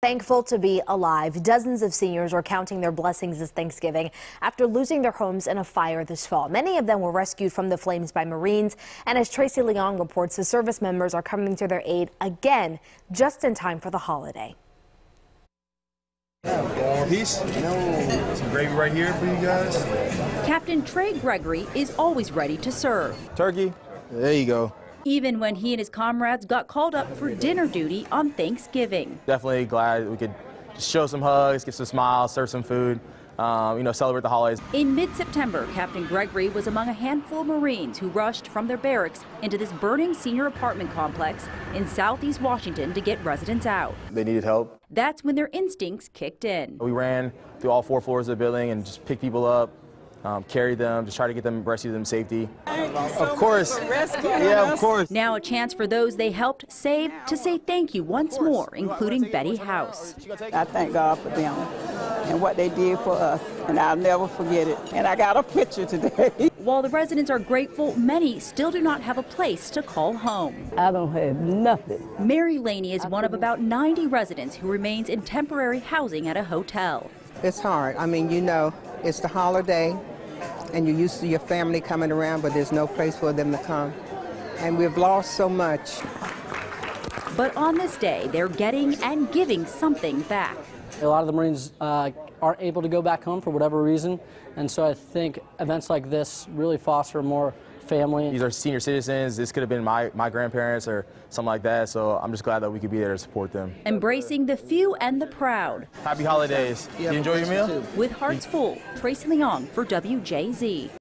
Thankful to be alive, dozens of seniors are counting their blessings this Thanksgiving after losing their homes in a fire this fall. Many of them were rescued from the flames by Marines, and as Tracey Leong reports, the service members are coming to their aid again just in time for the holiday. More piece? No. Some gravy right here for you guys. Captain Trey Gregory is always ready to serve. Turkey. There you go. Even when he and his comrades got called up for dinner duty on Thanksgiving. Definitely glad we could show some hugs, get some smiles, serve some food. Um, you know, celebrate the holidays. In mid-September, Captain Gregory was among a handful of Marines who rushed from their barracks into this burning senior apartment complex in southeast Washington to get residents out. They needed help. That's when their instincts kicked in. We ran through all four floors of the building and just picked people up, um, carried them, just try to get them, rescue them safety. Of course. Yeah, of course. Now a chance for those they helped save to say thank you once more, including Betty House. I thank God for them and what they did for us, and I'll never forget it. And I got a picture today. While the residents are grateful, many still do not have a place to call home. I don't have nothing. Mary Laney is one of about 90 residents who remains in temporary housing at a hotel. It's hard. I mean, you know, it's the holiday, and you're used to your family coming around, but there's no place for them to come. And we've lost so much. But on this day, they're getting and giving something back. A lot of the Marines uh, aren't able to go back home for whatever reason, and so I think events like this really foster more family. These are senior citizens. This could have been my, my grandparents or something like that, so I'm just glad that we could be there to support them. Embracing the few and the proud. Happy holidays. Did you enjoy your meal? With hearts full, Tracey Leong for WJZ.